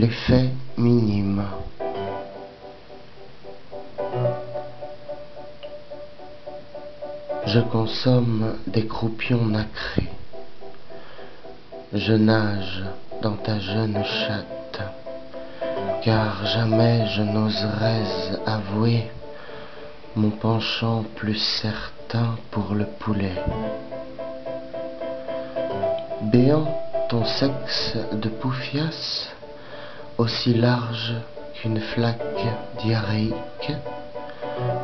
L'effet minime. Je consomme des croupions nacrés. Je nage dans ta jeune chatte, car jamais je n'oserais avouer mon penchant plus certain pour le poulet. Béant ton sexe de poufias, aussi large qu'une flaque diarrhéique,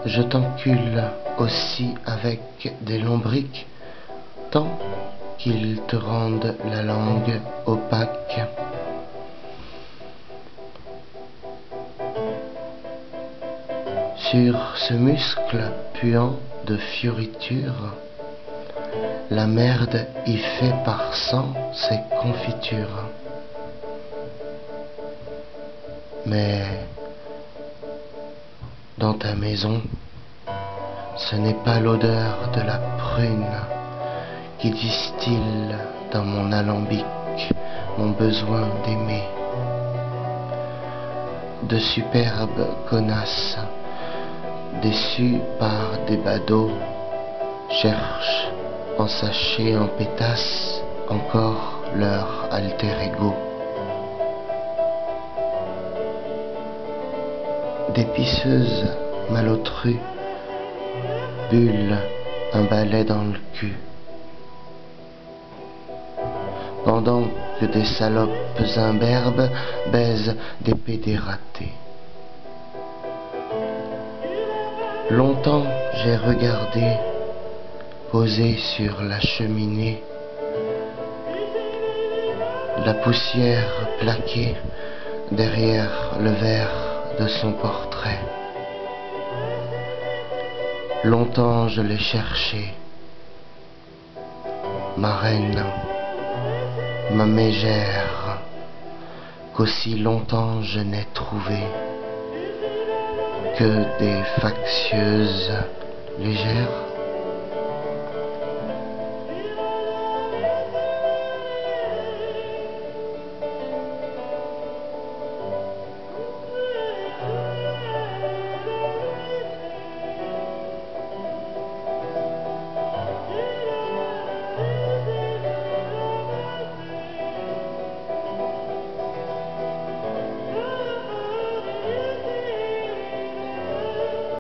je t'encule aussi avec des lombriques, tant qu'ils te rendent la langue opaque. Sur ce muscle puant de fioritures, la merde y fait par cent ses confitures. Mais dans ta maison, ce n'est pas l'odeur de la prune qui distille dans mon alambic mon besoin d'aimer. De superbes connasses, déçus par des badauds, cherchent en sachet en pétasse encore leur alter ego. Des pisseuses malotrues bullent un balai dans le cul. Pendant que des salopes imberbes baisent des pédératés. Longtemps j'ai regardé posé sur la cheminée, la poussière plaquée derrière le verre de son portrait. Longtemps je l'ai cherché, ma reine, ma mégère, qu'aussi longtemps je n'ai trouvé que des factieuses légères.